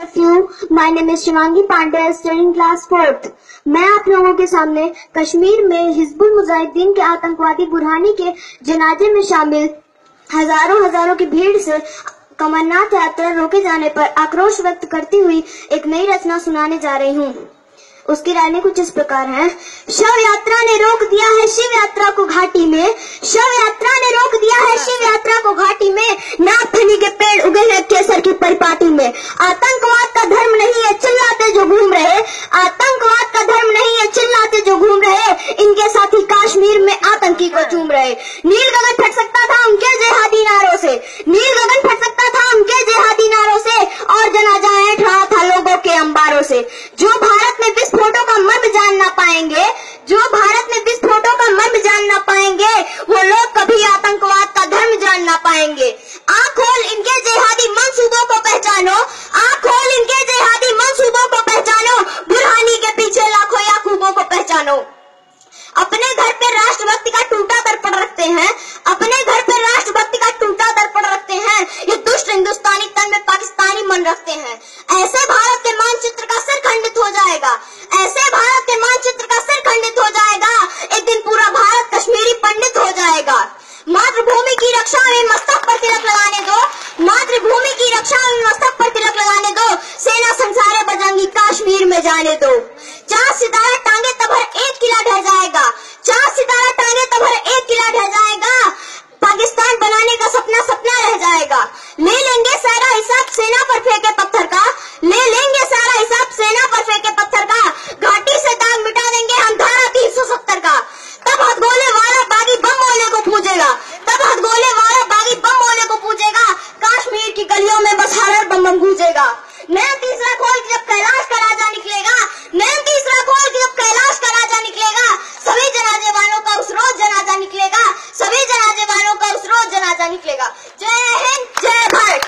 Is Shivangi Pandey studying class fourth मैं आप लोगों के सामने कश्मीर में हिजबुल मुजाहिदीन के आतंकवादी बुरहानी के जनाजे में शामिल हज़ारों हज़ारों की भीड़ से कमरनाथ यात्रा रोके जाने पर आक्रोश व्यक्त करती हुई एक नई रचना सुनाने जा रही हूँ। उसकी लाइनें कुछ इस प्रकार हैं। शव यात्रा ने रोक दिया है शिव यात्रा को घाटी में। शव यात्रा ने रोक दिया है शिव यात्रा को घाटी में। नागफनी के पेड़ उगे हैं केसर की परिपाटी में। आतंकवाद आतंकी को चूम रहे। नील गगन फट सकता था उनके जेहादी नारों से। नील गगन फट सकता था उनके जेहादी नारों से और जनाजा ऐठ रहा था लोगों के अंबारों से। जो भारत में विस्फोटों का मर्म जान ना पाएँगे जो भारत में विस्फोटों का मर्म जान ना पाएँगे वो लोग कभी आतंकवाद का धर्म जान ना पाएँगे। आँख खोल इनके जेहादी मंसूबों को पहचानो आँख खोल इनके जेहादी मंसूबों को पहचानो बुरहानी के पीछे लाखों याकूबों को पहचानो अपने घर पे राष्ट्रभक्ति का टूटा दर्पण रखते हैं, अपने घर पे राष्ट्रभक्ति का टूटा दर्पण रखते हैं, ये दुष्ट हिंदुस्तानी तन में पाकिस्तानी मन रखते हैं। ऐसे भारत के मानचित्र का सिर खंडित हो जाएगा। ऐसे भारत के मानचित्र का सिर खंडित हो जाएगा। एक दिन पूरा भारत कश्मीरी पंडित हो जाएगा। मातृभूमि की रक्षा में मस्तक पर तिलक लगाने दो। मातृभूमि की रक्षा में मस्तक पर तिलक लगाने दो। सेना संसारे बजंगी कश्मीर में जाने दो। चार सितारा टांगे तब हर एक किला ढह जाएगा चार सितारा टांगे तब हर एक किला ढह जाएगा पाकिस्तान बनाने का सपना सपना रह जाएगा ले लेंगे सारा हिसाब सेना पर फेंके पत्थर का ले लेंगे सारा हिसाब सेना पर फेंके पत्थर का घाटी से दाग मिटा देंगे हम धारा तीन सौ सत्तर का तब हथगोले वाला बागी बम ओले को पूजेगा तब हथगोले वाला बागी बम ओले को पूजेगा कश्मीर की गलियों में बस हर बम बम गूंजेगा नया तीसरा खोल जब कैलाश का राजा निकलेगा नया तीसरा खोल जब कैलाश का राजा निकलेगा, सभी जनाजे वालों का उस रोज जनाजा निकलेगा, सभी जनाजे वालों का उस रोज जनाजा निकलेगा। जय हिंद